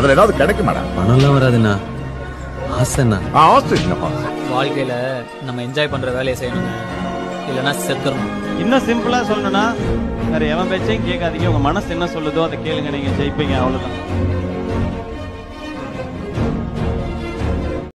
அதுல ஏதாவது கிடைக்குமாடா? பணம்லாம் வராதுண்ணா. ஆசைண்ணா. ஆசை. இல்லப்பா வாழ்க்கையில நம்ம என்ஜாய் பண்ற வேலையை செய்யணுங்க. இல்லைன்னா செத்துறணும். இன்னும் சிம்பிளா சொல்லணும்னா வேற எவன் பேச்சையும் கேட்காதீங்க. உங்க மனசு என்ன சொல்லுதோ அதை கேளுங்க. நீங்க ஜெயிப்பீங்க. அவ்வளவுதான்.